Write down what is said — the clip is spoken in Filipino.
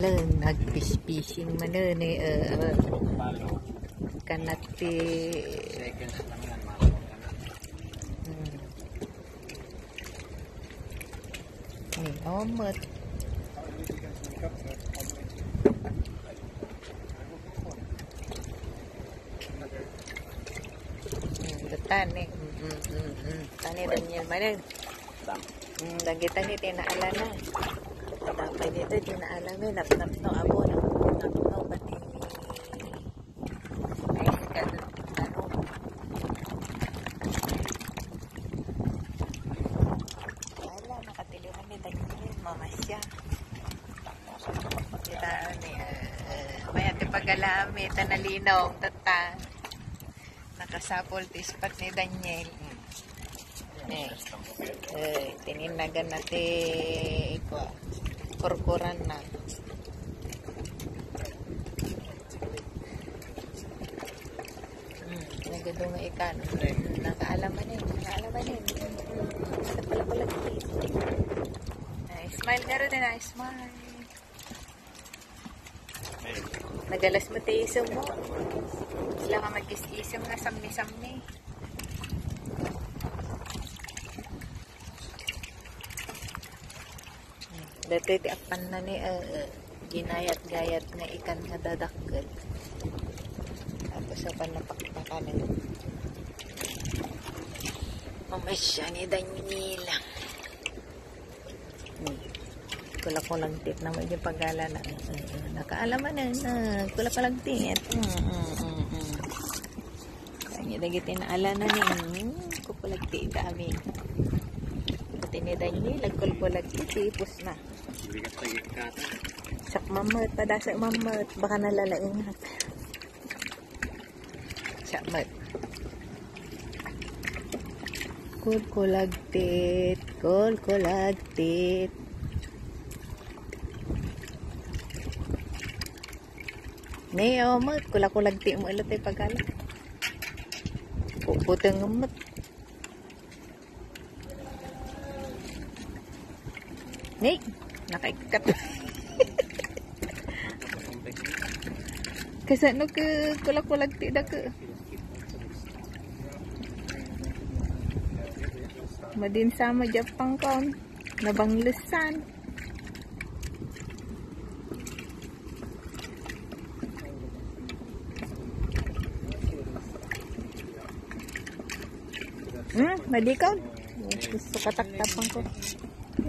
Le nagbisbisin man mana ni eh, kanati hmm. ni omet hmm, tan ni. Hmm, tan ni dan ni mana? Dan kita ni tiada alana lah. Ito di na alam eh, napnap no abo, napnap no pati. Ay, ganun, ano. Wala, nakatilihan ni Dagilin, ano mamasya. Kita ni, maya ti pagalami, tanalinaw, tata. Nakasapol ti ispat ni Daniel. Eh, eh, tininagan natin ikaw kurkuran na Hmm, nagado nga ikan. Nakaalaman yun. Nakaalaman yun. Sa pala pala. Ay, smile ka rin na. Smile. Nagalas mo tayo mo. Sila ka mag-is-isam na sammi-sammi. Dati ti apan na ni uh, ginayat-gayat nga ikan nga dadakkel. Tapos sa panapakpakanan. Mamasya ni Daniela. Hmm. Kula ko lang tip naman yung pagala na. Uh, nakaalaman na. Uh, kula ko lang tip. Mm, mm, mm, mm. Kanya dagiti na ala na ni. Kukulag tip kami. Pati ni Daniela, kulkulag tip. Tipos na. Bigat pa yung kata. Sak mamert, padasak mamert. Baka nalalaingat. Sak mamert. Kul kulagtit, kul kulagtit. Neo mo, kulakulagti mo ilo tayo pagkala. Puputang umot. Nate. Nakaikat. Kasi ano ke kulag-kulag ti da ke. Madin sama Japang kaon. Nabanglesan. Hmm, madikaw. Gusto kataktapan ko. Ni